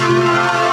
Música